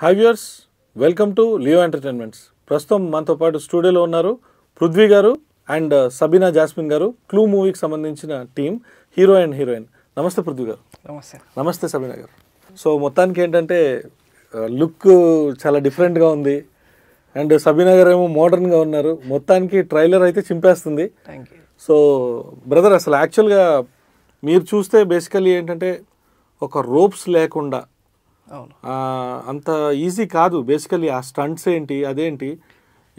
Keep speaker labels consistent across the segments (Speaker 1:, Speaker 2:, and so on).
Speaker 1: Hi viewers welcome to Leo entertainments ప్రస్తుతం మనతో పాటు స్టూడియోలో ఉన్నారు పృథ్వీ గారు అండ్ సబీనా జాస్మిన్ గారు క్లూ మూవీకి సంబంధించిన టీం హీరో అండ్ హీరోయిన్ నమస్తే పృథ్వీ గారు.
Speaker 2: నమస్తే.
Speaker 1: నమస్తే సబీనా గారు. సో మొత్తానికి ఏంటంటే లుక్ చాలా డిఫరెంట్గా ఉంది. అండ్ సబీనా గారు ఏమో మోడర్న్గా ఉన్నారు. మొత్తానికి ట్రైలర్ అయితే చింపేస్తుంది. సో బ్రదర్ అసలు యాక్చువల్గా మీరు చూస్తే బేసికలీ ఏంటంటే ఒక రోప్స్ లేకుండా అంత ఈజీ కాదు. బేసికలీ ఆ స్టంట్స్ ఏంటి అదేంటి?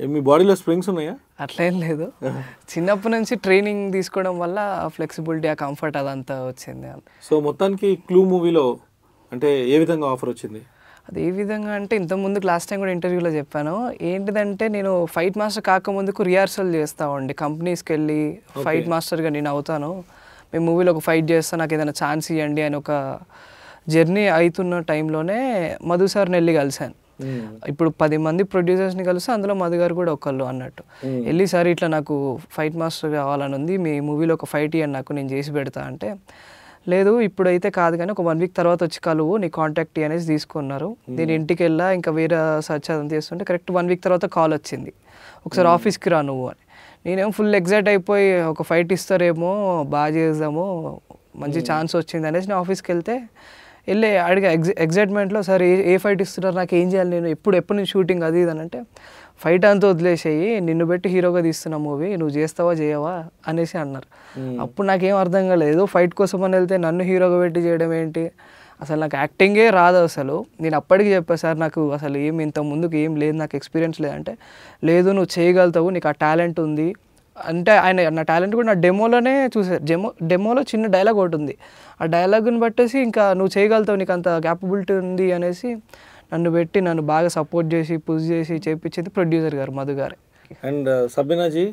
Speaker 1: మీ బాడీలో స్ప్రింగ్స్ ఉన్నాయా?
Speaker 2: అట్లేం లేదు. చిన్నప్పటి నుంచి ట్రైనింగ్ తీసుకోవడం వల్ల ఫ్లెక్సిబిలిటీ ఆ కంఫర్ట్ అదంతా వచ్చింది.
Speaker 1: సో మొత్తానికి క్లూ మూవీలో అంటే ఏ విధంగా ఆఫర్ వచ్చింది?
Speaker 2: అది ఏ విధంగా అంటే ఇంతకుముందు లాస్ట్ టైం కూడా ఇంటర్వ్యూలో చెప్పాను. ఏంటిదంటే నేను ఫైట్ మాస్టర్ కాకముందుకు రిహార్సల్ చేస్తా ఉండి. కంపెనీస్కి వెళ్ళి ఫైట్ మాస్టర్గా నేను అవుతాను. మేము మూవీలో ఒక ఫైట్ చేస్తాను నాకు ఏదైనా ఛాన్స్ ఇవ్వండి అని ఒక జర్నీ అవుతున్న టైంలోనే మధు సార్ని వెళ్ళి కలిశాను. ఇప్పుడు పది మంది ప్రొడ్యూసర్స్ని కలిసి అందులో మధు గారు కూడా ఒకళ్ళు అన్నట్టు. వెళ్ళి సార్ ఇట్లా నాకు ఫైట్ మాస్టర్ కావాలని ఉంది మీ మూవీలో ఒక ఫైట్ ఇవ్వండి నాకు నేను చేసి పెడతా అంటే లేదు ఇప్పుడైతే కాదు కానీ ఒక వన్ వీక్ తర్వాత వచ్చి కలువు నీ కాంటాక్ట్ అనేసి తీసుకున్నారు. నేను ఇంటికి వెళ్ళా ఇంకా వేరే సర్చ్ అదంతా చేస్తుంటే కరెక్ట్ వన్ వీక్ తర్వాత కాల్ వచ్చింది. ఒకసారి ఆఫీస్కి రా నువ్వు అని. నేనేమో ఫుల్ ఎగ్జైట్ అయిపోయి ఒక ఫైట్ ఇస్తారేమో బాగా చేద్దాము మంచి ఛాన్స్ వచ్చింది అనేసి నేను ఆఫీస్కి వెళ్తే వెళ్ళి అడిగా ఎగ్జ ఎగ్జైట్మెంట్లో సార్ ఏ ఏ ఫైట్ ఇస్తున్నారు? నాకు ఏం చేయాలి నేను? ఎప్పుడు ఎప్పుడు నేను షూటింగ్ అది ఇది అని అంటే ఫైట్ అంతా వదిలేసేయి నిన్ను పెట్టి హీరోగా తీస్తున్న మూవీ నువ్వు చేస్తావా చేయవా? అనేసి అన్నారు. అప్పుడు నాకేం అర్థం కాలేదు. ఏదో ఫైట్ కోసం అని వెళ్తే నన్ను హీరోగా పెట్టి చేయడం ఏంటి? అసలు నాకు యాక్టింగే రాదు అసలు. నేను అప్పటికి చెప్పా సార్ నాకు అసలు ఏం ఇంత ముందుకు ఏం లేదు నాకు ఎక్స్పీరియన్స్ లేదంటే లేదు నువ్వు చేయగలుగుతావు నీకు ఆ టాలెంట్ ఉంది అంటే ఆయన నా టాలెంట్ కూడా నా డెమోలోనే చూసారు డెమో డెమోలో చిన్న డైలాగ్ ఒకటి ఉంది ఆ డైలాగ్ని బట్టేసి ఇంకా నువ్వు చేయగలుగుతావు నీకు అంత క్యాపబిలిటీ ఉంది అనేసి నన్ను పెట్టి నన్ను బాగా సపోర్ట్ చేసి పుష్ చేసి చేపించింది ప్రొడ్యూసర్ గారు మధు గారే
Speaker 1: అండ్ సబీనాజీ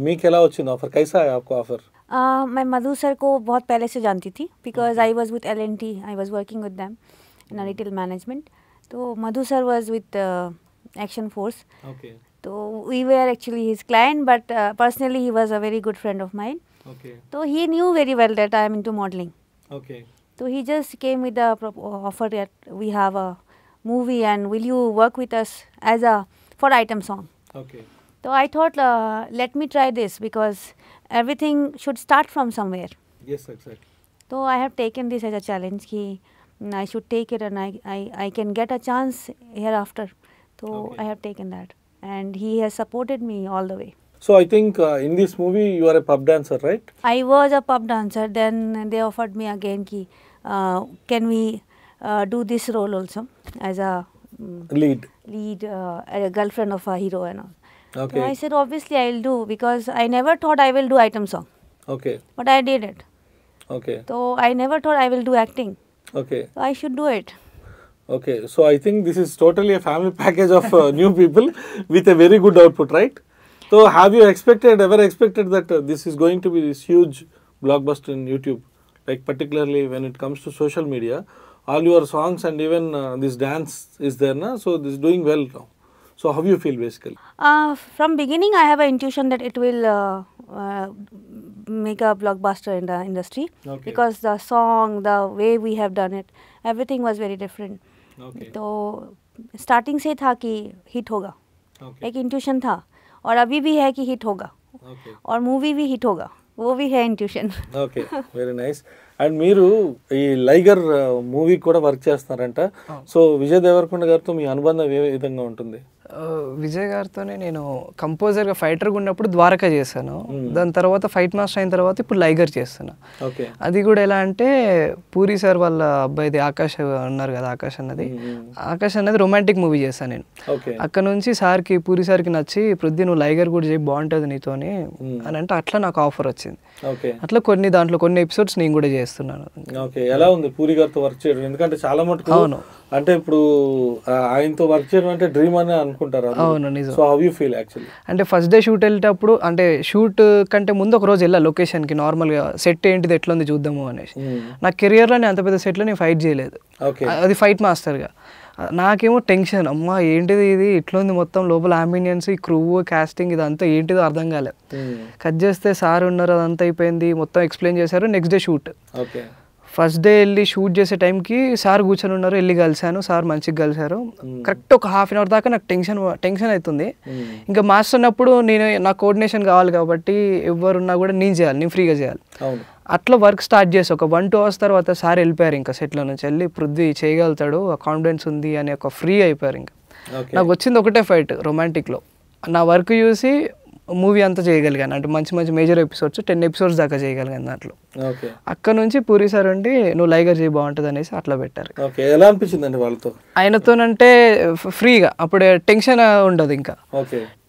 Speaker 1: మీకు ఎలా వచ్చింది ఆఫర్ కైసా आपको ఆఫర్
Speaker 3: Uh, मैं मधु सर को बहुत पहले से जानती थी because I was with L N T I was working with them in retail management तो Madhu sir was with action
Speaker 1: force
Speaker 3: So, we were actually his client but uh, personally he was a very good friend of
Speaker 1: mine.
Speaker 3: Okay. So, he knew very well that I am into modeling.
Speaker 1: Okay.
Speaker 3: So, he just came with the uh, offer that we have a movie and will you work with us as a for item song.
Speaker 1: Okay.
Speaker 3: So, I thought uh, let me try this because everything should start from somewhere.
Speaker 1: Yes, exactly.
Speaker 3: So, I have taken this as a challenge ki mm, I should take it and I, I, I can get a chance hereafter. So. I have taken that and he has supported me all the way.
Speaker 1: So I think uh, in this movie you are a pub dancer, right?
Speaker 3: I was a pub dancer. Then they offered me again, ki, uh, can we uh, do this role also as a um,
Speaker 1: lead,
Speaker 3: lead uh, a girlfriend of a hero and all.
Speaker 1: Okay.
Speaker 3: So I said obviously I will do because I never thought I will do item song.
Speaker 1: Okay.
Speaker 3: But I did it.
Speaker 1: Okay.
Speaker 3: So I never thought I will do acting.
Speaker 1: Okay.
Speaker 3: So I should do it.
Speaker 1: Okay, so I think this is totally a family package of uh, new people with a very good output, right? So have you expected, ever expected that uh, this is going to be this huge blockbuster in YouTube? Like particularly when it comes to social media, all your songs and even uh, this dance is there, na? so this is doing well now. So how do you feel basically?
Speaker 3: Uh, from beginning, I have an intuition that it will uh, uh, make a blockbuster in the industry
Speaker 1: Okay.
Speaker 3: because the song, the way we have done it, everything was very different.
Speaker 1: Okay.
Speaker 3: तो starting से था कि hit होगा
Speaker 1: Okay.
Speaker 3: एक intuition था और अभी भी है कि हिट होगा
Speaker 1: Okay.
Speaker 3: और मूवी भी हिट होगा वो भी है intuition
Speaker 1: okay very nice and మీరు ఈ లైగర్ మూవీ కూడా వర్క్ చేస్తున్నారంట సో విజయ్ దేవరకొండ గారితో మీ అనుబంధం ఏ విధంగా ఉంటుంది
Speaker 2: ఆ, విజయ్ గారితోనే నేను కంపోజర్గా ఫైటర్గా ఉన్నప్పుడు ద్వారకా చేశాను. దాని తర్వాత ఫైట్ మాస్టర్ అయిన తర్వాత ఇప్పుడు లైగర్ చేస్తున్నా.
Speaker 1: ఓకే.
Speaker 2: అది కూడా ఎలా అంటే పూరి సార్ వాళ్ళ అబ్బాయిది ఆకాష్ ఉన్నారు కదా ఆకాష్ అన్నది. ఆకాష్ అన్నది రొమాంటిక్ మూవీ చేశాను నేను. అక్కడ నుంచి సార్కి పూరి సార్కి నచ్చి పృథ్వీ నువ్వు లైగర్ కూడా చేయి బాగుంటుంది నీతోని అని అంటే అట్లా నాకు ఆఫర్ వచ్చింది. అట్లా కొన్ని దాంట్లో కొన్ని ఎపిసోడ్స్ నేను కూడా చేస్తున్నాను.
Speaker 1: ఓకే. ఎలా ఉంది పూరి గారితో వర్క్ చేయడం? ఎందుకంటే చాలా మటుకు
Speaker 2: అవును.
Speaker 1: అంటే ఇప్పుడు ఆయనతో వర్క్ చేయడం అంటే డ్రీమ్ అని అనుకుంటారు.
Speaker 2: అవును, నిజం.
Speaker 1: So how you feel actually
Speaker 2: అంటే ఫస్ట్ డే షూట్ వెళ్ళేటప్పుడు అంటే షూట్ కంటే ముందు ఒక రోజు వెళ్ళా లొకేషన్కి నార్మల్గా సెట్ ఏంటిది ఎట్లా ఉంది చూద్దాము అనేసి. నా కెరియర్లో నేను అంత పెద్ద సెట్లో నేను ఫైట్ చేయలేదు. అది ఫైట్ మాస్టర్గా నాకేమో టెన్షన్ అమ్మా ఏంటిది ఇది? ఇట్లా ఉంది మొత్తం? లోపల అంబినియన్స్ ఈ క్రూ కాస్టింగ్ ఇదంతా ఏంటిదో అర్థం కాలేదు కట్ చేస్తే సార్ ఉన్నారు అదంతా అయిపోయింది. మొత్తం ఎక్స్ప్లెయిన్ చేశారు next day shoot
Speaker 1: okay
Speaker 2: first day వెళ్ళి షూట్ చేసే టైంకి సార్ కూర్చొని ఉన్నారు వెళ్ళి కలిశాను సార్ మంచిగా కలిశారు. కరెక్ట్ ఒక హాఫ్ అన్ అవర్ దాకా నాకు టెన్షన్ టెన్షన్ అవుతుంది. ఇంకా మాస్టర్ ఉన్నప్పుడు నేను నా కోఆర్డినేషన్ కావాలి కాబట్టి ఎవరున్నా కూడా నేను చేయాలి నేను ఫ్రీగా చేయాలి. అట్లా వర్క్ స్టార్ట్ చేసి ఒక వన్ టూ అవర్స్ తర్వాత సార్ వెళ్ళిపోయారు ఇంకా సెట్లో నుంచి వెళ్ళి పృథ్వీ చేయగలుగుతాడు కాన్ఫిడెన్స్ ఉంది అని ఒక ఫ్రీ అయిపోయారు ఇంకా. నాకు వచ్చింది ఒకటే ఫైట్ రొమాంటిక్లో నా వర్క్ చూసి మూవీ అంతా చేయగలిగాను. అంటే మంచి మంచి మేజర్ ఎపిసోడ్స్ టెన్ ఎపిసోడ్స్ దాకా చేయగలిగాను దాంట్లో. అక్కడ నుంచి పూరి సార్ అండి నువ్వు లైగర్ చేయి బాగుంటుంది అనేసి అట్లా పెట్టారు.
Speaker 1: ఎలా అనిపించిందండి వాళ్ళతో?
Speaker 2: ఆయనతోనంటే ఫ్రీగా. అప్పుడు టెన్షన్ ఉండదు ఇంకా.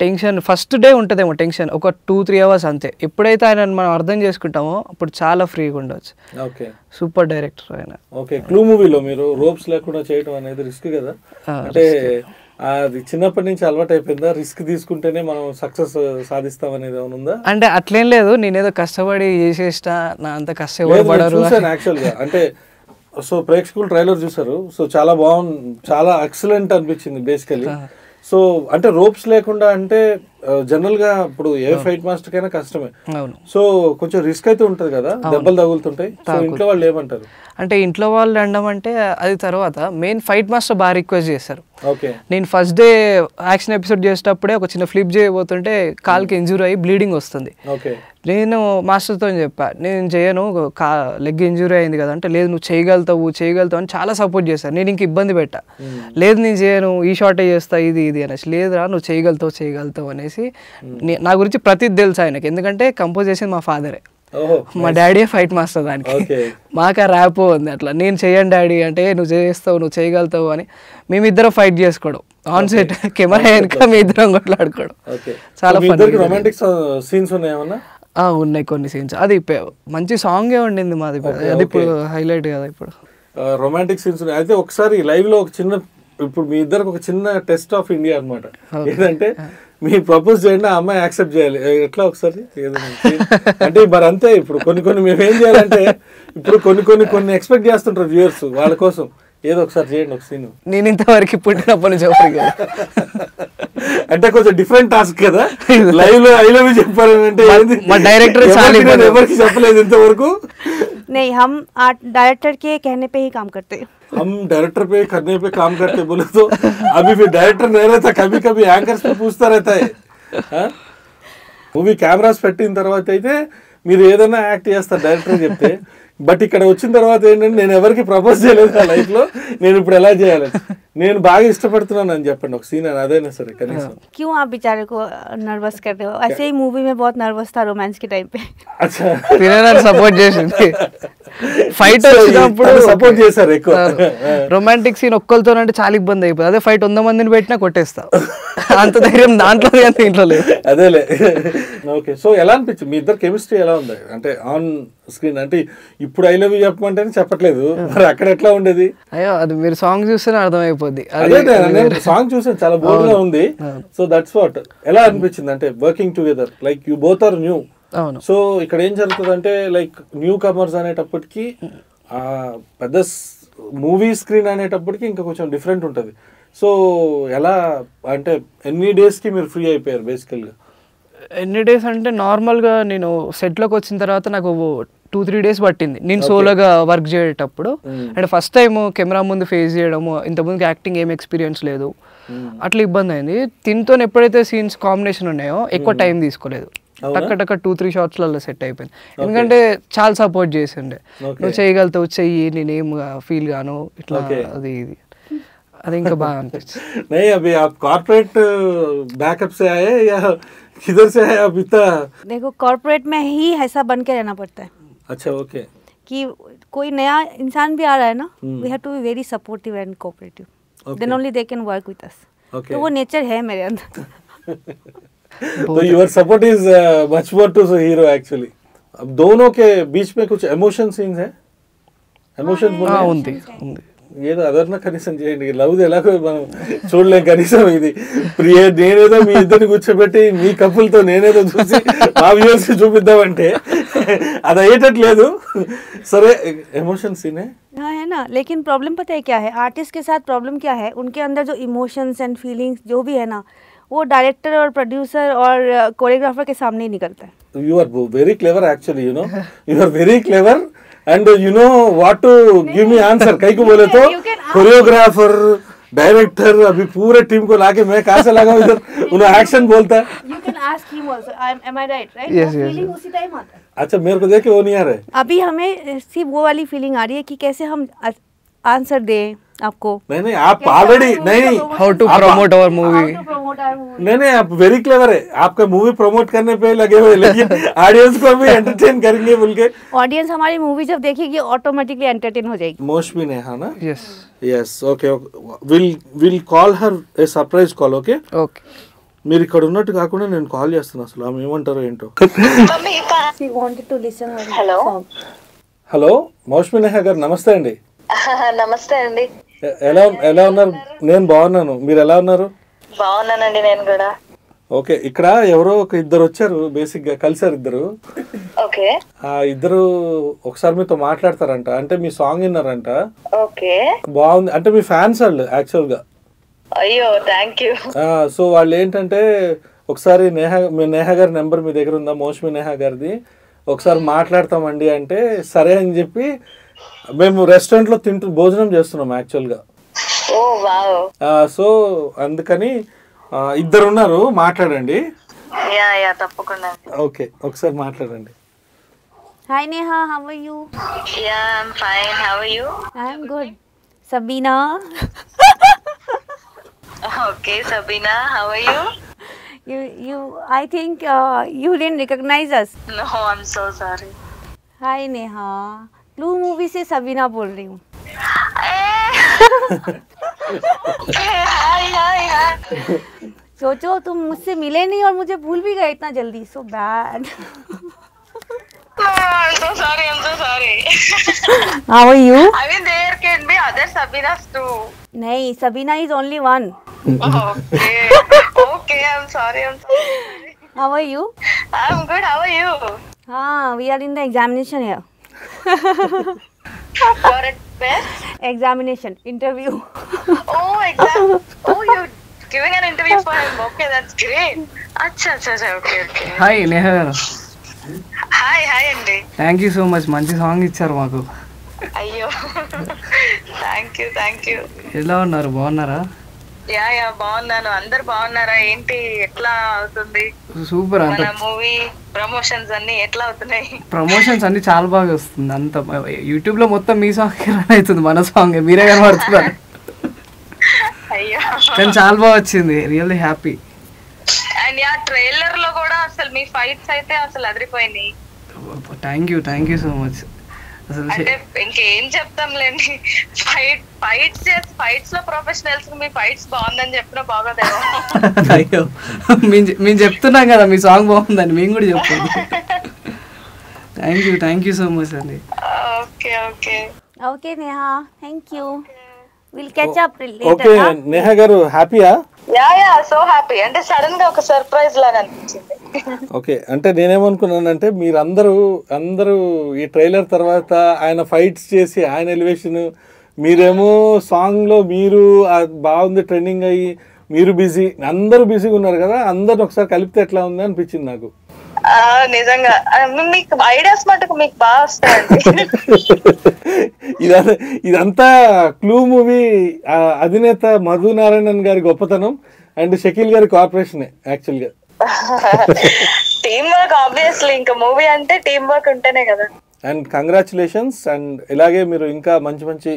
Speaker 2: టెన్షన్ ఫస్ట్ డే ఉంటుందేమో టెన్షన్. ఒక టూ త్రీ అవర్స్ అంతే. ఎప్పుడైతే ఆయన మనం అర్థం చేసుకుంటామో అప్పుడు చాలా ఫ్రీగా ఉండవచ్చు
Speaker 1: ఓకే.
Speaker 2: సూపర్ డైరెక్టర్ ఆయన.
Speaker 1: ఓకే. క్లూ మూవీలో మీరు రోప్స్ లేకుండా చేయడం అనేది రిస్క్ కదా? అంటే అది చిన్నప్పటి నుంచి అలవాటు అయిపోయిందా రిస్క్ తీసుకుంటేనే మనం సక్సెస్ సాధిస్తాం అనేది ఏమైనా ఉందా?
Speaker 2: అంటే అట్లేం లేదు. నేనేదో కష్టపడి చేసేస్తా నా అంత కష్టపడి
Speaker 1: నేను
Speaker 2: పడరు.
Speaker 1: చూసాను యాక్చువల్గా అంటే సో ప్రేక్షకులు ట్రైలర్ చూసారు సో చాలా బాగుంది చాలా ఎక్సలెంట్ అనిపించింది బేసికలీ. సో అంటే రోప్స్ లేకుండా అంటే జనరల్గా ఇప్పుడు ఏ ఫైట్ మాస్టర్ కైనా కష్టమే.
Speaker 2: అవును.
Speaker 1: సో కొంచెం రిస్క్ అయితే ఉంటది కదా దెబ్బలు తగులుతుంటాయి. సో ఇంట్లో వాళ్ళు ఏమంటారు?
Speaker 2: అంటే ఇంట్లో వాళ్ళు అనడం అంటే అది తర్వాత. మెయిన్ ఫైట్ మాస్టర్ బాగా రిక్వెస్ట్ చేస్తారు. నేను ఫస్ట్ డే యాక్షన్ ఎపిసోడ్ చేసేటప్పుడే ఒక చిన్న ఫ్లిప్ చేయబోతుంటే కాల్కి ఇంజూరీ అయ్యి బ్లీడింగ్ వస్తుంది. నేను మాస్టర్తో చెప్పా నేను చేయను కా లెగ్ ఇంజూరీ అయింది కదా అంటే లేదు నువ్వు చేయగలుగుతావు చేయగలుగుతావు అని చాలా సపోర్ట్ చేశాను నేను ఇంక ఇబ్బంది పెట్టా. లేదు నేను చేయను ఈ షార్టే చేస్తా ఇది ఇది అనేసి. లేదురా నువ్వు చేయగలుగుతావు చేయగలుగుతావు అనేసి. నే- నా గురించి ప్రతిది తెలుసు ఆయనకి. ఎందుకంటే కంపోజ్ చేసింది మా ఫాదరే మా డాడీ ఫైట్ మాస్టర్ దానికి. మాకు ఆ ర్యాపో ఉంది అట్లా. నేను చెయ్యను డాడీ అంటే నువ్వు చేస్తావు నువ్వు చేయగలుగుతావు అని మేమిద్దరం ఫైట్ చేసుకోవడం. ఆన్ సెట్ కెమెరా వెనక మీ ఇద్దరం కొట్లాడుకోవడం. చాలా
Speaker 1: రొమాంటిక్ సీన్స్ ఉన్నాయి ఏమన్నా?
Speaker 2: ఆ, ఉన్నాయి కొన్ని సీన్స్ అది మంచి సాంగే ఉండింది మాది అది ఇప్పుడు హైలైట్ కదా ఇప్పుడు.
Speaker 1: రొమాంటిక్ సీన్స్ ఉన్నాయి. అయితే ఒకసారి లైవ్లో ఒక చిన్న ఇప్పుడు మీ ఇద్దరికి ఒక చిన్న టెస్ట్ ఆఫ్ ఇండియా అన్నమాట. ఏంటంటే మీరు ప్రపోజ్ చేయండి ఆ అమ్మాయి యాక్సెప్ట్ చేయాలి ఎట్లా ఒకసారి? అంటే మరి అంతే ఇప్పుడు కొన్ని కొన్ని మేము ఏం చేయాలంటే ఇప్పుడు కొన్ని కొన్ని కొన్ని ఎక్స్పెక్ట్ చేస్తుంటారు వ్యూయర్స్ వాళ్ళ కోసం ఏదో ఒకసారి చేయండి ఒక సీన్
Speaker 2: నేను ఇంతవరకు పుట్టినప్పటి నుంచి ఎవరికి కాదు.
Speaker 1: అంటే కొంచెం డిఫరెంట్ టాస్క్ కదా లైవ్లో ఐ లవ్ ఏంది?
Speaker 2: మా ఇబ్బంది.
Speaker 1: ఎవరికి చెప్పలేదు ఇంతవరకు
Speaker 3: नहीं हम आर्ट डायरेक्टर के कहने पे ही काम करते हैं
Speaker 1: हम डायरेक्टर पे करने पे काम करते बोले तो अभी फिर डायरेक्टर नहीं रहता कभी कभी యాంకర్స్ पे पूछता रहता है మూవీ కెమెరాస్ పెట్టిన తర్వాత అయితే మీరు ఏదైనా యాక్ట్ చేస్తారు డైరెక్టర్ చెప్తే బట్ ఇక్కడ వచ్చిన తర్వాత ఏంటంటే నేను ఎవరికి ప్రపోజ్ చేయలేదు నా లైఫ్ లో నేను ఇప్పుడు ఎలా చేయాలి నేను బాగా ఇష్టపడుతున్నాను అని చెప్పండి ఒక సీన్ అని అదైనా సరే కనీసం
Speaker 3: क्यों आप बेचारे को नर्वस कर रहे हो ऐसे ही मूवी में बहुत नर्वस था रोमांस के टाइम पे
Speaker 1: అచ్చా
Speaker 2: తినే నన్ను సపోర్ట్ చేసింది ఫైట్
Speaker 1: So,
Speaker 2: వచ్చినప్పుడు
Speaker 1: తను support చేశారు ఎక్కువ.
Speaker 2: రొమాంటిక్ సీన్ ఒక్కరితో అంటే చాలా ఇబ్బంది అయిపోయింది అదే ఫైట్ వంద మందిని పెట్టినా కొట్టేస్తా అంత ధైర్యం దాంట్లో అంత ఇంట్లో లేదు
Speaker 1: అదేలే ఓకే సో ఎలా అనిపించింది మీ ఇద్దరు కెమిస్ట్రీ ఎలా ఉంది అంటే ఆన్ స్క్రీన్ అంటే ఇప్పుడు ఐ లవ్ యూ చెప్పమంటేనే చెప్పట్లేదు మరి అక్కడ ఎట్లా ఉండేది
Speaker 2: అయ్యో అది మీరు సాంగ్ చూస్తేనే అర్థమైపోద్ది
Speaker 1: నేను సాంగ్ చూసాను చాలా బోర్గా ఉంది. సో దట్స్ వాట్ ఎలా అనిపించింది అంటే working together like you both are new
Speaker 2: అవును.
Speaker 1: సో ఇక్కడ ఏం జరుగుతుంది అంటే లైక్ న్యూ కమర్స్ అనేటప్పటికి ఆ, పెద్ద మూవీ స్క్రీన్ అనేటప్పటికి ఇంకా కొంచెం డిఫరెంట్ ఉంటుంది. సో ఎలా అంటే ఎన్ని days కి మీరు ఫ్రీ అయిపోయారు బేసికల్గా
Speaker 2: ఎన్ని డేస్ అంటే నార్మల్గా నేను సెట్లోకి వచ్చిన తర్వాత నాకు టూ త్రీ డేస్ పట్టింది నేను సోలోగా వర్క్ చేసేటప్పుడు అండ్ ఫస్ట్ టైం కెమెరా ముందు ఫేస్ చేయడము ఇంతకుముందు యాక్టింగ్ ఏం ఎక్స్పీరియన్స్ లేదు అట్లా ఇబ్బంది అయింది తినతో ఎప్పుడైతే సీన్స్ కాంబినేషన్ ఉన్నాయో ఎక్కువ టైం తీసుకోలేదు టక్క టక్క టూ త్రీ షార్ట్స్లలో సెట్ అయిపోయింది ఎందుకంటే చాలా సపోర్ట్ చేసిండే నువ్వు చేయగలుగుతావు చెయ్యి నేనేం ఫీల్ గాను ఇట్లా అది ఇది అది ఇంకా బాగా అనిపించింది
Speaker 1: नहीं अभी आप कॉर्पोरेट बैकअप से आए या किधर से आए आप इतना
Speaker 3: देखो कॉर्पोरेट में ही ऐसा बन के रहना पड़ता है
Speaker 1: अच्छा ओके
Speaker 3: कि कोई नया इंसान भी आ रहा है ना we have to be very supportive and cooperative then only they can work with
Speaker 1: us
Speaker 3: तो वो नेचर है मेरे अंदर।
Speaker 1: तो your support is much more too so hero actually अब दोनों के बीच में कुछ इमोशन सीन्स हैं?
Speaker 2: इमोशंस हाँ, बोलना
Speaker 1: ఏదో అదన్నా కనీసం చేయండి లవ్ ఎలాగో మనం చూడలేం కనీసం ఇది ప్రియ నేనేదో మీ ఇద్దరిని కూర్చోబెట్టి మీ కప్పులతో నేనేదో చూసి మా వ్యూవర్స్ చూపిద్దామంటే అది అయ్యేటట్లేదు సరే ఎమోషన్ సీనే
Speaker 3: हाँ है ना लेकिन प्रॉब्लम पता है क्या है आर्टिस्ट के साथ प्रॉब्लम क्या है उनके अंदर जो इमोशंस एंड फीलिंग्स जो भी है ना वो डायरेक्टर और प्रोड्यूसर और कोरियोग्राफर के सामने ही निकलता है
Speaker 1: you are very clever actually you know you are very clever and you know what to give me answer कई को बोले तो? कोरियोग्राफर डायरेक्टर अभी पूरे टीम को लाके मैं कहाँ से लगा इधर? उन्हें एक्शन बोलता है।
Speaker 3: You can ask him also. I'm, am I right? Right?
Speaker 2: Yes,
Speaker 3: वो
Speaker 2: yes,
Speaker 3: feeling
Speaker 2: yes.
Speaker 3: उसी टाइम आता है।
Speaker 1: अच्छा मेरे को देखे वो नहीं आ रहे।
Speaker 3: अभी हमें सिर्फ़ वो वाली फीलिंग आ रही है कि कैसे हम आंसर दें। आपको
Speaker 1: नहीं नहीं आप ऑलरेडी नहीं
Speaker 2: हाउ टू
Speaker 1: आप-
Speaker 2: promote our movie
Speaker 3: How to promote our movie.
Speaker 1: नहीं नहीं आप वेरी क्लेवर है आपका मूवी प्रमोट करने पे लगे हुए लेकिन ऑडियंस को भी एंटरटेन करेंगे बोल के
Speaker 3: ऑडियंस हमारी मूवी जब देखेगी ऑटोमेटिकली एंटरटेन हो जाएगी
Speaker 1: మోస్ట్లీ నేహా నా
Speaker 2: yes
Speaker 1: yes okay will will call her a surprise call okay
Speaker 2: okay
Speaker 1: మీరు ఇక్కడ ఉన్నట్టు కాకుండా నేను కాల్ చేస్తున్నా అసలు ఆమె ఏమంటారో ఏంటో
Speaker 3: She wanted to listen our
Speaker 4: Hello?
Speaker 3: song.
Speaker 1: Hello Moushmi Neha garu నమస్తే అండి
Speaker 4: నమస్తే అండి
Speaker 1: ఎ- ఎలా ఎలా ఉన్నారు? నేను బాగున్నాను. మీరు ఎలా ఉన్నారు?
Speaker 4: బాగున్నానండి నేను కూడా.
Speaker 1: ఓకే ఇక్కడ ఎవరో ఒక ఇద్దరు వచ్చారు బేసిక్గా కలిసారు ఇద్దరు.
Speaker 4: ఓకే.
Speaker 1: ఆ ఇద్దరు ఒకసారి మీతో మాట్లాడతారంట. అంటే మీ సాంగ్ విన్నారంట.
Speaker 4: ఓకే.
Speaker 1: బాగుంది. అంటే మీ ఫ్యాన్స్ వాళ్ళు యాక్చువల్గా
Speaker 4: అయ్యో థ్యాంక్ యూ.
Speaker 1: సో వాళ్ళు ఏంటంటే ఒకసారి నేహా మీ నేహా గారి నెంబర్ మీ దగ్గర ఉందా? మోస్మి నేహా గారిది. ఒకసారి మాట్లాడతామండి అంటే సరే అని చెప్పి మేము రెస్టారెంట్లో తింటూ భోజనం చేస్తున్నాం యాక్చువల్గా
Speaker 4: ఓ వావ్
Speaker 1: సో అందుకని ఇద్దరు ఉన్నారు మాట్లాడండి
Speaker 4: యా యా తప్పకుండా
Speaker 1: ఓకే ఒకసారి మాట్లాడండి
Speaker 3: Hi Neha, how are you?
Speaker 4: Yeah I'm fine how are you
Speaker 3: I'm good. Sabina.
Speaker 4: Okay Sabina how are you
Speaker 3: You, you. I think uh, you didn't recognize us.
Speaker 4: No I'm so sorry
Speaker 3: Hi Neha. Clue movie से सबीना बोल रही हूँ। सोचो तुम मुझसे मिले नहीं और मुझे भूल भी गए इतना जल्दी। सो बैड नहीं Sabina is only one
Speaker 4: okay
Speaker 3: हाँ we are in the examination है
Speaker 4: You're at best?
Speaker 3: Examination, interview.
Speaker 4: oh, exam. Oh, you're giving an interview for him. Okay, that's great. Acha, acha, acha. Okay, okay.
Speaker 2: Hi, Nehar.
Speaker 4: Hi hi అండి
Speaker 2: thank you so much మంచి song ఇచ్చారు మాకు
Speaker 4: అయ్యో thank you thank you
Speaker 2: ఎలా ఉన్నారు బాగున్నారా
Speaker 4: yeah yeah బాగున్నాను. అందరు బాగున్నారా? ఏంటి? ఎట్లా అవుతుంది?
Speaker 2: సూపర్ అంత.
Speaker 4: మూవీ ప్రమోషన్స్ అన్ని ఎట్లా అవుతున్నాయి?
Speaker 2: ప్రమోషన్స్ అన్ని చాలా బాగా వస్తుంది. అంత యూట్యూబ్లో మొత్తం మీ సాంగ్ రన్ అవుతుంది మన సాంగ్ మీరే కనబడుతున్నారు. కానీ చాలా బాగా వచ్చింది. రియల్లీ హ్యాపీ
Speaker 4: అండ్ యా ట్రైలర్లో కూడా అసలు మీ ఫైట్స్ అయితే అసలు అదిరిపోయినాయి.
Speaker 2: Thank you thank you so much అసలు
Speaker 4: అంటే ఇంకేం చెప్తాంలేండి. ఫైట్ ఫైట్స్ ఫైట్స్లో ప్రొఫెషనల్స్ మీ ఫైట్స్ బాగుందని చెప్పినా బాగోదేమో
Speaker 2: అయ్యో మేము చెప్తున్నాం కదా మీ సాంగ్ బాగుందని మేము కూడా చెప్తాం thank you thank you so much అండి.
Speaker 4: Okay
Speaker 3: okay. Okay Neha thank you will catch
Speaker 1: up
Speaker 3: okay
Speaker 1: Neha గారు హ్యాపీయా
Speaker 4: యా యా సో హ్యాపీ అంటే సడన్గా ఒక సర్ప్రైజ్ లాగా అనిపించింది.
Speaker 1: ఓకే అంటే నేనేమనుకున్నానంటే మీరందరూ అందరూ ఈ ట్రైలర్ తర్వాత ఆయన ఫైట్స్ చేసి ఆయన ఎలివేషన్ మీరేమో సాంగ్లో మీరు బాగుంది ట్రెండింగ్ అయ్యి మీరు బిజీ అందరూ బిజీగా ఉన్నారు కదా అందరిని ఒకసారి కలిపితే ఎట్లా ఉంది అనిపించింది నాకు?
Speaker 4: నిజంగా. మీకు ఐడియాస్ మటుకు మీకు బాగా వస్తాయండి.
Speaker 1: ఇదంతా క్లూ మూవీ అధినేత మధు నారాయణన్ గారి గొప్పతనం అండ్ షకీల్ గారి కార్పొరేషనే యాక్చువల్గా
Speaker 4: టీమ్ వర్క్ ఆబ్వియస్లీ ఇంకా మూవీ అంటే టీమ్ వర్క్ ఉంటేనే కదా.
Speaker 1: అండ్ కంగ్రాచులేషన్స్ అండ్ ఇలాగే మీరు ఇంకా మంచి మంచి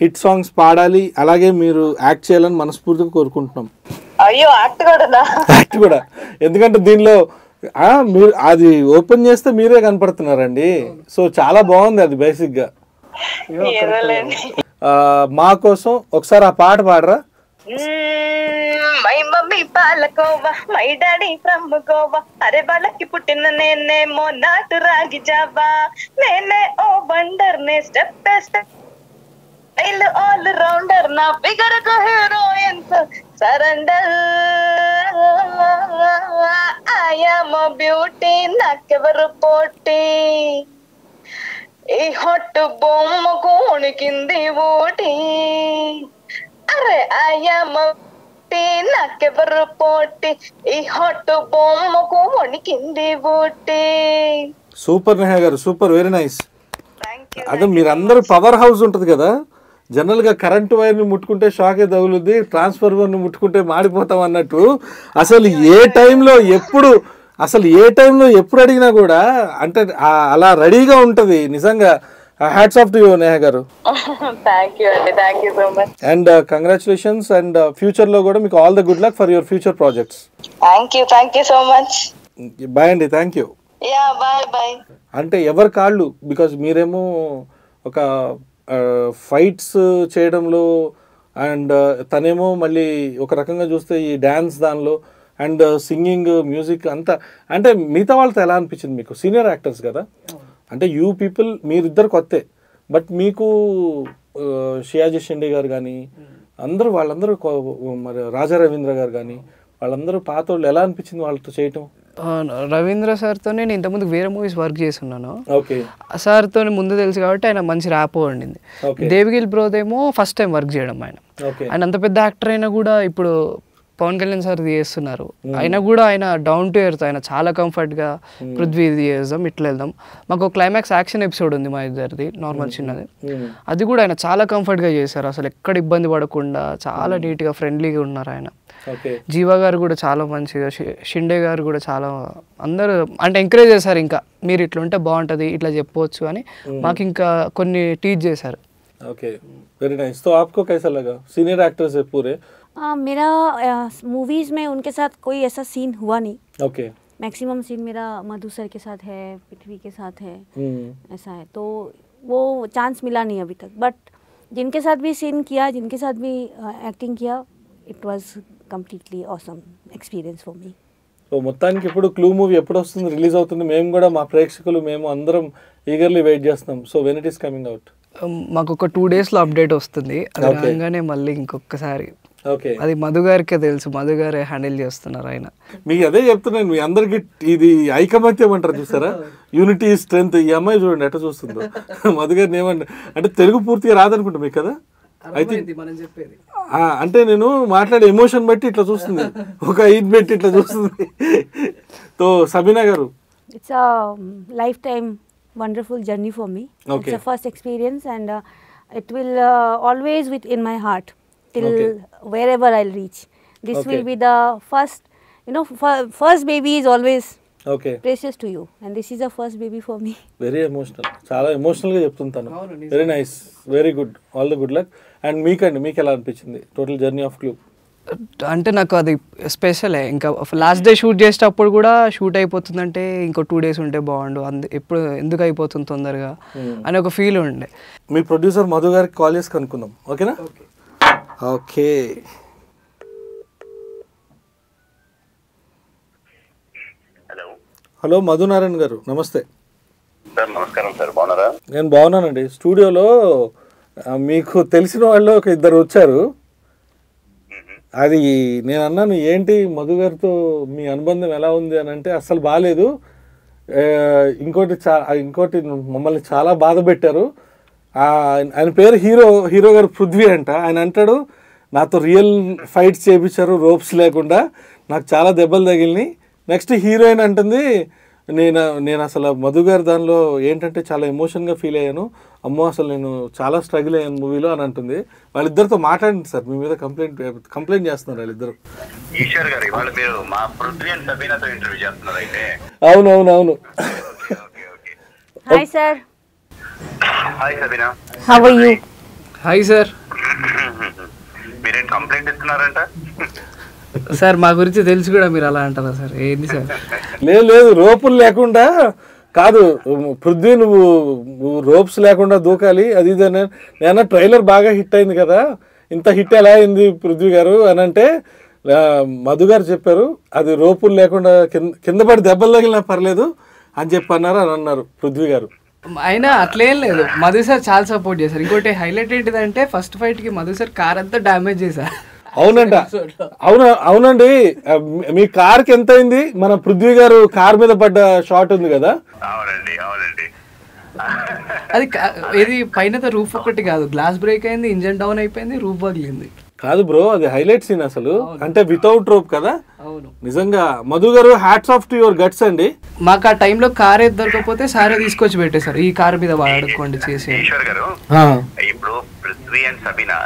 Speaker 1: హిట్ సాంగ్స్ పాడాలి అలాగే మీరు యాక్ట్ చేయాలని మనస్ఫూర్తిగా కోరుకుంటున్నాం.
Speaker 4: అయ్యో యాక్ట్ కూడానా?
Speaker 1: యాక్ట్ కూడా. ఎందుకంటే దీనిలో ఆ, మీరు అది ఓపెన్ చేస్తే మీరే కనపడుతున్నారండి. సో చాలా బాగుంది అది
Speaker 4: ఏదోలేండి
Speaker 1: ఆ, మా కోసం ఒకసారి ఆ పాట పాడరా.
Speaker 4: My mummy palkova my daddy from Goa. అరే వాళ్ళకి పుట్టిన నేనేమో నాటు రాగి జావా. నేనే ఓ వండర్ నే స్టెప్ స్టెప్ ఆల్ రౌండర్ నా ఫిగర్కు హీరోయిన్ సరెండర్ ఐఎమ్ బ్యూటీ నాకెవరు పోటీ? ఈ హొట్టు బొమ్మకు ఉణికింది ఊటి. అరే అయ్యమ్మ నాకెవరు పోటీ? ఈ హొట్టు బొమ్మకు వణికింది ఊటి.
Speaker 1: సూపర్ నేహా గారు. Super very nice
Speaker 4: thank thank you
Speaker 1: అదే మీరందరూ పవర్ హౌస్ ఉంటుంది కదా? జనరల్గా కరెంట్ వైర్ని ముట్టుకుంటే షాకే తగులుద్ది ట్రాన్స్ఫార్మర్ని ముట్టుకుంటే మాడిపోతాం అన్నట్టు. అసలు ఏ టైంలో ఎప్పుడు అసలు ఏ టైంలో ఎప్పుడు అడిగినా కూడా అంటే అలా రెడీగా ఉంటది. నిజంగా hats off to you Neha గారు.
Speaker 4: అండి. Thank you so
Speaker 1: much and congratulations and ఫ్యూచర్లో కూడా మీకు all the good luck for your future projects
Speaker 4: thank you thank you so much
Speaker 1: bye అండి. Thank you
Speaker 4: yeah bye bye
Speaker 1: అంటే ఎవరి కాళ్ళు? Because మీరేమో ఒక ఫైట్స్ చేయడంలో అండ్ తనేమో మళ్ళీ ఒక రకంగా చూస్తే ఈ డ్యాన్స్ దానిలో అండ్ సింగింగ్ మ్యూజిక్ అంతా అంటే మిగతా వాళ్ళతో ఎలా అనిపించింది మీకు? సీనియర్ యాక్టర్స్ కదా. అంటే యూ పీపుల్ మీరిద్దరు కొత్తే. బట్ మీకు షియాజీ షిండే గారు కానీ అందరూ వాళ్ళందరూ మరి రాజా రవీంద్ర గారు కానీ వాళ్ళందరూ పాత వాళ్ళు ఎలా అనిపించింది వాళ్ళతో చేయటం?
Speaker 2: రవీంద్ర సార్తో నేను ఇంతకుముందు వేరే మూవీస్ వర్క్ చేస్తున్నాను. సార్తో ముందు తెలుసు కాబట్టి ఆయన మంచి ర్యాప్ ఉండింది. దేవిగిల్ బ్రోదేమో ఫస్ట్ టైం వర్క్ చేయడం ఆయన. ఆయన అంత పెద్ద యాక్టర్ అయినా కూడా ఇప్పుడు పవన్ కళ్యాణ్ సార్ చేస్తున్నారు అయినా కూడా ఆయన డౌన్ టు ఎర్త్ ఆయన చాలా కంఫర్ట్గా పృథ్వీ ఇది చేద్దాం ఇట్లా వెళ్దాం మాకు క్లైమాక్స్ యాక్షన్ ఎపిసోడ్ ఉంది మా ఇద్దరిది నార్మల్ చిన్నది
Speaker 1: Hmm.
Speaker 2: అది కూడా ఆయన చాలా కంఫర్ట్గా చేశారు అసలు ఎక్కడ ఇబ్బంది పడకుండా చాలా నీట్గా ఫ్రెండ్లీగా ఉన్నారు ఆయన
Speaker 1: ఓకే
Speaker 2: జీవా గారు కూడా చాలా మంచిగా షి- షిండే గారు కూడా చాలా అందరూ అంటే ఎంకరేజ్ చేశారు ఇంకా మీరు ఇట్లా ఉంటే బాగుంటుంది ఇట్లా చెప్పవచ్చు అని మాకు ఇంకా కొన్ని టీచ్ చేశారు
Speaker 1: ओके वेरी नाइस तो आपको कैसा लगा सीनियर एक्टर्स है पूरे
Speaker 3: आ, मेरा मूवीज़ में उनके साथ कोई ऐसा सीन हुआ नहीं
Speaker 1: ओके
Speaker 3: मैक्सिमम सीन मेरा मधु सर के साथ है पृथ्वी के साथ है
Speaker 1: हम्म
Speaker 3: ऐसा है तो वो चांस मिला नहीं अभी तक बट जिनके साथ भी सीन किया जिनके साथ भी एक्टिंग किया it was completely awesome experience for me
Speaker 1: so మొత్తానికి ఇప్పుడు క్లూ మూవీ ఎప్పుడు వస్తుంది రిలీజ్ అవుతుంది మేము కూడా మా ప్రేక్షకులు మేము అందరం ఈగర్లీ వెయిట్ చేస్తున్నాం so when it is coming out
Speaker 2: um, మాకు ఒక టూ డేస్లో అప్డేట్ వస్తుంది అది
Speaker 1: Okay.
Speaker 2: రాగానే మళ్ళీ ఇంకొకసారి
Speaker 1: ఓకే
Speaker 2: అది మధు గారికే తెలుసు. మధు గారే హ్యాండిల్ చేస్తున్నారు ఆయన.
Speaker 1: మీకు అదే చెప్తున్నాను మీ అందరికి ఇది ఐకమత్యం అంటారు చూసారా? యూనిటీ స్ట్రెంత్ ఈ అమ్మాయి చూడండి ఎట్లా చూస్తుందో. మధుగారిని ఏమంటే అంటే తెలుగు పూర్తిగా రాదనుకుంటా మీకు కదా?
Speaker 2: చెప్పేది.
Speaker 1: అంటే నేను మాట్లాడే ఎమోషన్ బట్టి ఇట్లా చూస్తుంది. ఒక ఐదు పెట్టి ఇట్లా చూస్తుంది. తో సబీనా గారు.
Speaker 3: It's a um, lifetime wonderful journey for me.
Speaker 1: Okay.
Speaker 3: It's a first experience, and uh, it will uh, till
Speaker 1: Okay.
Speaker 3: wherever I'll reach. This
Speaker 1: Okay.
Speaker 3: will be the first. You know, f- first baby is always
Speaker 1: okay
Speaker 3: precious to you, and this is a first baby for me.
Speaker 1: Very emotional చాలా ఎమోషనల్గా చెప్తుంటాను. Very nice very good all the good luck and మీకండి మీకు ఎలా అనిపించింది? Total journey of clue
Speaker 2: అంటే నాకు అది స్పెషలే ఇంకా లాస్ట్ డే షూట్ చేసేటప్పుడు కూడా షూట్ అయిపోతుందంటే ఇంకో టూ డేస్ ఉంటే బాగుండు. అందు ఎప్పుడు ఎందుకు అయిపోతుంది తొందరగా అని ఒక ఫీల్ ఉండే.
Speaker 1: మీ ప్రొడ్యూసర్ మధు గారికి కాల్ చేసి కనుక్కుందాం. ఓకేనా ఓకే
Speaker 5: హలో.
Speaker 1: హలో మధునారాయణ గారు నమస్తే.
Speaker 5: సార్ నమస్కారం సార్ బాగున్నారా?
Speaker 1: నేను బాగున్నానండి. స్టూడియోలో మీకు తెలిసిన వాళ్ళు ఒక ఇద్దరు వచ్చారు. అది నేను అన్నాను ఏంటి మధు గారితో మీ అనుబంధం ఎలా ఉంది? అని అంటే అస్సలు బాగాలేదు ఇంకోటి చా ఇంకోటి మమ్మల్ని చాలా బాధ పెట్టారు. ఆయన పేరు హీరో హీరో గారు పృథ్వీ అంట. ఆయన అంటాడు నాతో రియల్ ఫైట్స్ చేయించారు రోప్స్ లేకుండా. నాకు చాలా దెబ్బలు తగిలినాయి. నెక్స్ట్ హీరోయిన్ అంటుంది నేను నేను అసలు మధు గారి దానిలో ఏంటంటే చాలా ఎమోషన్గా ఫీల్ అయ్యాను. అమ్మో అసలు నేను చాలా స్ట్రగుల్ అయ్యాను మూవీలో అని అంటుంది. వాళ్ళిద్దరితో మాట్లాడండి సార్ మీ మీద కంప్లైంట్ కంప్లైంట్ చేస్తున్నారు వాళ్ళిద్దరు.
Speaker 5: ఈశ్వర్ గారు ఇవాళ మీరు మా పృథ్వీ అండ్ సబీనాతో ఇంటర్వ్యూ చేస్తున్నారు అయితే.
Speaker 1: అవును అవును అవును
Speaker 5: okay okay okay.
Speaker 3: Hi, sir.
Speaker 5: Hi Sabina
Speaker 3: How are you?
Speaker 2: Hi sir
Speaker 5: మీరేం కంప్లైంట్ ఇస్తున్నారంట?
Speaker 2: సార్ మా గురించి తెలిసి కూడా మీరు అలా అంటారా సార్ ఏంది సార్
Speaker 1: లేదు లేదు రోపులు లేకుండా కాదు పృథ్వీ నువ్వు నువ్వు రోప్స్ లేకుండా దూకాలి అది ఇది అని. నేను ట్రైలర్ బాగా హిట్ అయింది కదా ఇంత హిట్ ఎలా అయింది పృథ్వీ గారు అని అంటే మధు గారు చెప్పారు అది రోపులు లేకుండా కింద కింద పడి దెబ్బలు తగిలినా పర్లేదు అని చెప్పి అన్నారు అని అన్నారు పృథ్వీ గారు.
Speaker 2: అయినా అట్లేం లేదు. మధు సార్ చాలా సపోర్ట్ చేశారు. ఇంకోటి హైలైట్ ఏంటిదంటే ఫస్ట్ ఫైట్కి మధు సార్ కార్ అంతా డ్యామేజ్ చేశారు.
Speaker 1: అవునంట. అవును అవునండి. మీ- మీ కార్కి ఎంత అయింది? మన పృథ్వీ గారు కార్ మీద పడ్డ షాట్ ఉంది కదా?
Speaker 5: అవునండి అవునండి.
Speaker 2: అది కా- ఇది పైన రూఫ్ ఒకటి కాదు. గ్లాస్ బ్రేక్ అయింది ఇంజన్ డౌన్ అయిపోయింది రూఫ్ పగిలింది
Speaker 1: కాదు బ్రో అది హైలైట్ సీన్ అసలు. అంటే వితౌట్ రోప్ కదా?
Speaker 2: అవును.
Speaker 1: నిజంగా మధు గారు hats off to your guts అండి.
Speaker 2: మాకు ఆ టైంలో కార్ ఏది దొరకకపోతే సారే తీసుకొచ్చి పెట్టేశారు. ఈ కార్ మీద వాడుకోండి చేసి
Speaker 5: ఈశ్వర్ గారు
Speaker 1: ఆ,
Speaker 5: ఇప్పుడు పృథ్వీ అండ్ సబీనా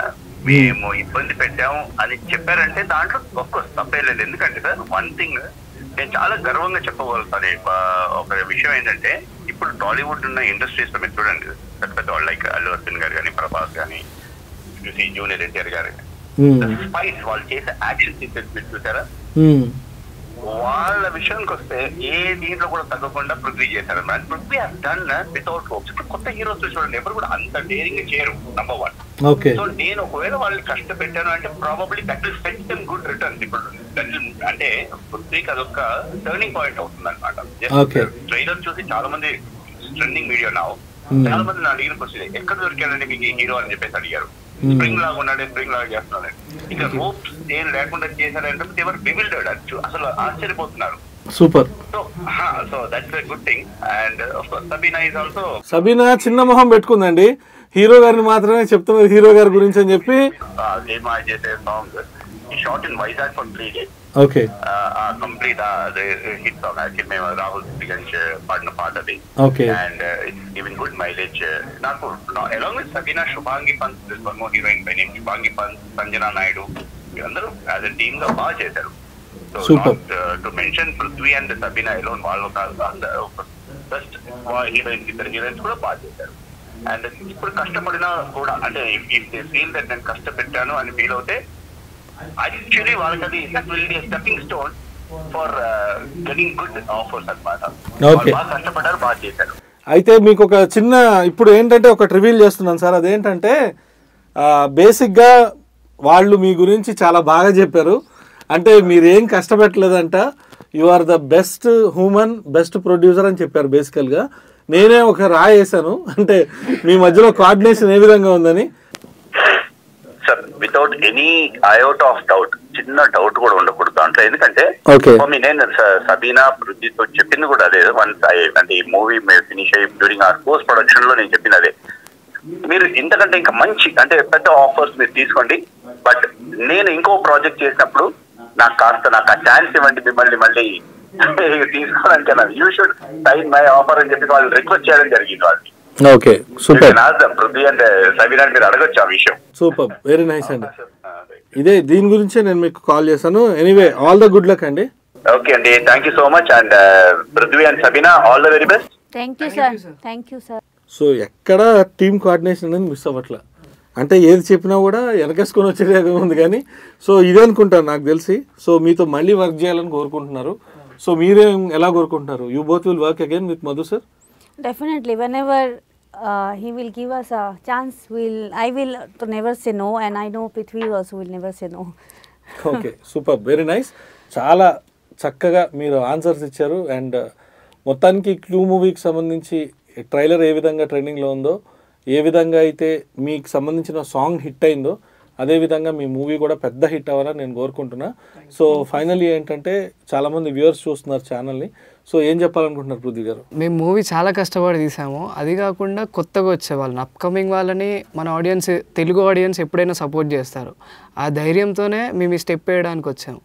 Speaker 5: మేము ఇబ్బంది పెట్టాము అని చెప్పారంటే దాంట్లో ఒక్కోస్ తప్పే లేదు. ఎందుకంటే సార్ వన్ థింగ్ నేను చాలా గర్వంగా చెప్పగలుగుతాను. ఒక విషయం ఏంటంటే ఇప్పుడు టాలీవుడ్ ఉన్న ఇండస్ట్రీస్లో మీరు చూడండి. పెద్ద పెద్ద వాళ్ళు లైక్ అల్లు అర్జున్ గారు కానీ ప్రభాస్ కానీ జూనియర్ ఎన్టీఆర్ గారు
Speaker 1: ఉమ్,
Speaker 5: స్పైస్ వాళ్ళు చేసే యాక్షన్ సీక్వెన్స్ మీరు చూసారా?
Speaker 1: ఉమ్,
Speaker 5: వాళ్ళ విషయానికి వస్తే ఏ దీంట్లో కూడా తగ్గకుండా పృథ్వీ చేశారు. అన్నమాట Prithvi has done without hopes ఇప్పుడు కొత్త హీరోస్ చూడండి ఎవరు కూడా అంత డేరింగ్ చేయరు నంబర్ వన్ సో నేను ఒకవేళ వాళ్ళని కష్టపెట్టాను అంటే probably that will set them good return ఇప్పుడు అంటే పృథ్వీకి అదొక టర్నింగ్ పాయింట్ అవుతుంది అనమాట. ట్రైలర్ చూసి చాలా మంది ట్రెండింగ్ వీడియో నా
Speaker 1: Hmm.
Speaker 5: చాలా మంది నా అడిగిన క్వశ్చన్ ఎక్కడ దొరికాడండి మీకు హీరో అని చెప్పేసి అడిగారు.
Speaker 1: Hmm.
Speaker 5: స్ప్రింగ్ లాగా ఉన్నాడు స్ప్రింగ్ లాగా చేస్తున్నాడు. ఇంకా హోప్స్ ఏం లేకుండా చేశారంటే దేవర్ బివిల్డెడ్ అసలు ఆశ్చర్యపోతున్నారు. Super so that's a good thing and Sabina is also
Speaker 1: Sabina చిన్న మొహం పెట్టుకుందండి. హీరో గారిని మాత్రమే చెప్తున్నారు హీరో గారి గురించి అని చెప్పి
Speaker 5: song shot in Vizag for three days
Speaker 1: okay
Speaker 5: complete hit song actual మేము రాహుల్ సిగంజ్ పాడిన పాట అది
Speaker 1: okay
Speaker 5: and it's giving good mileage నాకు along with Sabina Shubhangi Pant one more heroine by name Shubhangi Pant Sanjana Naidu వీళ్ళందరూ as a టీమ్గా బాగా చేశారు so
Speaker 1: Super.
Speaker 5: To mention Prithvi and Sabina alone వాళ్ళు కాదు బెస్ట్ హీరోయిన్స్ ఇద్దరు heroines కూడా బాగా చేశారు అండ్ ఇప్పుడు కష్టపడినా కూడా అంటే ఇఫ్ దే ఫీల్ దట్ నేను కష్టపెట్టాను అని ఫీల్ అవుతే యాక్చువల్లీ వాళ్ళకి అది stepping stone for getting good offers అనమాట. బాగా కష్టపడ్డారు బాగా చేశారు.
Speaker 1: అయితే మీకు ఒక చిన్న ఇప్పుడు ఏంటంటే ఒకటి రివీల్ చేస్తున్నాను సార్. అదేంటంటే బేసిక్గా వాళ్ళు మీ గురించి చాలా బాగా చెప్పారు. అంటే మీరు ఏం కష్టపెట్టలేదంట. You are the best human best producer అని చెప్పారు బేసికల్గా నేనే ఒక రాయి వేసాను అంటే మీ మధ్యలో కోఆర్డినేషన్ ఏ విధంగా ఉందని.
Speaker 5: Without any iota of doubt చిన్న డౌట్ కూడా ఉండకూడదు దాంట్లో. ఎందుకంటే నేను సబీనా పృథ్వీతో చెప్పింది కూడా అదే. వన్స్ అంటే ఈ మూవీ ఫినిష్ అయ్యి డ్యూరింగ్ ఆర్ పోస్ట్ ప్రొడక్షన్లో నేను చెప్పింది అదే. మీరు ఇంతకంటే ఇంకా మంచి అంటే పెద్ద ఆఫర్స్ మీరు తీసుకోండి. బట్ నేను ఇంకో ప్రాజెక్ట్ చేసినప్పుడు నాకు కాస్త నాకు ఆ ఛాన్స్ ఇవ్వండి మిమ్మల్ని మళ్ళీ అన్నారు. You should sign my offer అని చెప్పి వాళ్ళు రిక్వెస్ట్ చేయడం జరిగింది వాళ్ళని
Speaker 1: okay super.
Speaker 5: Prithvi and Sabina మీరు అడగొచ్చు ఆ విషయం.
Speaker 1: సూపర్ వెరీ నైస్ అండి. ఇదే దీని గురించే నేను మీకు కాల్ చేశాను. Anyway all the good luck అండి.
Speaker 5: ఓకే అండి thank you so much and Prithvi and Sabina all
Speaker 3: the very
Speaker 2: best
Speaker 3: sir.
Speaker 2: you, sir.
Speaker 3: Thank you, sir.
Speaker 1: So ఎక్కడ టీమ్ కోఆర్డినేషన్ అనేది మిస్ అవ్వట్లే. అంటే ఏది చెప్పినా కూడా వెనకేసుకొని వచ్చేదే ఉంది కానీ సో ఇదే అనుకుంటాను నాకు తెలిసి. సో మీతో మళ్ళీ వర్క్ చేయాలని కోరుకుంటున్నారు. సో మీరేం ఎలా కోరుకుంటున్నారు? You both will work again with Madhu sir
Speaker 3: Definitely, whenever uh, he will give us a chance, will I will to never say no, and I know Prithvi also will never say no.
Speaker 1: Okay super very nice చాలా చక్కగా మీరు answers ఇచ్చారు and మొత్తానికి clue మూవీకి సంబంధించి trailer ఏ విధంగా ట్రెండింగ్లో ఉందో ఏ విధంగా అయితే మీకు సంబంధించిన సాంగ్ హిట్ అయిందో అదే విధంగా మీ మూవీ కూడా పెద్ద హిట్ అవ్వాలని నేను కోరుకుంటున్నా. సో ఫైనల్లీ ఏంటంటే చాలామంది వ్యూవర్స్ చూస్తున్నారు ఛానల్ని. సో ఏం చెప్పాలనుకుంటున్నారు పృథ్వీ గారు?
Speaker 2: మేము మూవీ చాలా కష్టపడి తీసాము. అది కాకుండా కొత్తగా వచ్చే వాళ్ళని అప్కమింగ్ వాళ్ళని మన ఆడియన్స్ తెలుగు ఆడియన్స్ ఎప్పుడైనా సపోర్ట్ చేస్తారు. ఆ ధైర్యంతోనే మేము ఈ స్టెప్ వేయడానికి వచ్చాము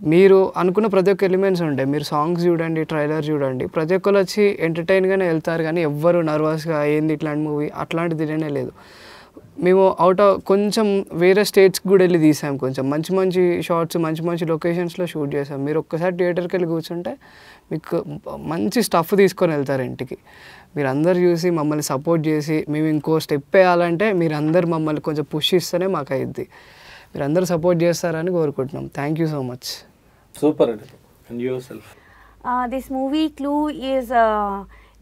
Speaker 2: మీరు అనుకున్న ప్రతి ఒక్క ఎలిమెంట్స్ ఉంటాయి మీరు సాంగ్స్ చూడండి ట్రైలర్ చూడండి. ప్రతి ఒక్కరు వచ్చి ఎంటర్టైన్గానే వెళ్తారు కానీ ఎవ్వరు నర్వస్గా ఏంది ఇట్లాంటి మూవీ? అట్లాంటిది తినే లేదు. మేము అవుట్ ఆఫ్ కొంచెం వేరే స్టేట్స్కి కూడా వెళ్ళి తీసాం కొంచెం. మంచి మంచి షార్ట్స్ మంచి మంచి లొకేషన్స్లో షూట్ చేసాం. మీరు ఒక్కసారి థియేటర్కి వెళ్ళి కూర్చుంటే మీకు మంచి స్టఫ్ తీసుకొని వెళ్తారు ఇంటికి. మీరు అందరు చూసి మమ్మల్ని సపోర్ట్ చేసి మేము ఇంకో స్టెప్ వేయాలంటే మీరు అందరు మమ్మల్ని కొంచెం పుష్ ఇస్తేనే మాకు అయింది మీరు అందరూ సపోర్ట్ చేస్తారని కోరుకుంటున్నాం. Thank you so much
Speaker 1: super అండి
Speaker 3: and yourself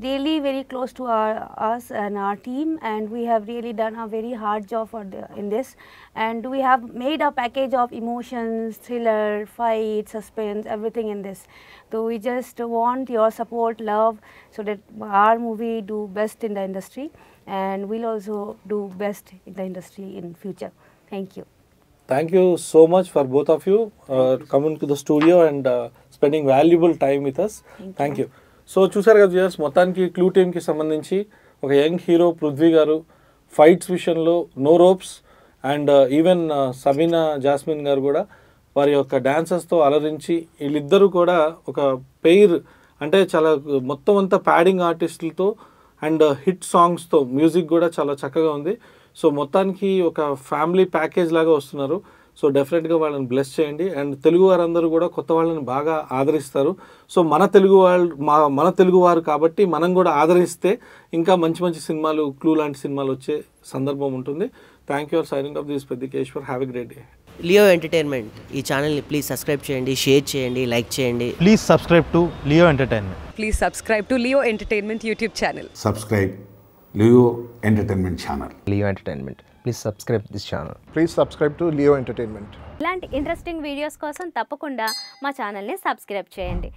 Speaker 3: really very close to our, us and our team and we have really done a very hard job for the, in this and we have made a package of emotions, thriller, fight, suspense, everything in this. So we just want your support, love so that our movie do best in the industry and we'll also do best in the industry in future. Thank you.
Speaker 1: Thank you so much for both of you uh, coming to the studio and uh, spending valuable time with us. Thank, Thank you. you. So చూసారు కదా viewers మొత్తానికి clue టీమ్కి సంబంధించి ఒక young hero Prithvi గారు fights విషయంలో no ropes and uh, even uh, Sabina Jasmine గారు కూడా వారి యొక్క డాన్సెస్తో అలరించి వీళ్ళిద్దరూ కూడా ఒక పెయిర్ అంటే చాలా మొత్తం అంతా ప్యాడింగ్ ఆర్టిస్టులతో అండ్ హిట్ సాంగ్స్తో మ్యూజిక్ కూడా చాలా చక్కగా ఉంది. సో మొత్తానికి ఒక ఫ్యామిలీ ప్యాకేజ్ లాగా వస్తున్నారు. సో డెఫినెట్గా వాళ్ళని బ్లెస్ చేయండి అండ్ తెలుగు వారందరూ కూడా కొత్త వాళ్ళని బాగా ఆదరిస్తారు సో మన తెలుగు వాళ్ళు మా మన తెలుగు వారు కాబట్టి మనం కూడా ఆదరిస్తే ఇంకా మంచి మంచి సినిమాలు క్లూ లాంటి సినిమాలు వచ్చే సందర్భం ఉంటుంది thank you for signing off this Peddikeshwar have a great day
Speaker 6: Leo entertainment ఈ ఛానల్ని ప్లీజ్ సబ్స్క్రైబ్ చేయండి షేర్ చేయండి లైక్ చేయండి
Speaker 7: Please subscribe to Leo Entertainment.
Speaker 8: Please subscribe to Leo Entertainment YouTube channel.
Speaker 9: subscribe Leo Entertainment Channel.
Speaker 10: Leo Entertainment. Please subscribe this channel.
Speaker 11: Please subscribe to Leo entertainment
Speaker 12: ఇలాంటి interesting videos కోసం తప్పకుండా మా ఛానల్ని subscribe చేయండి.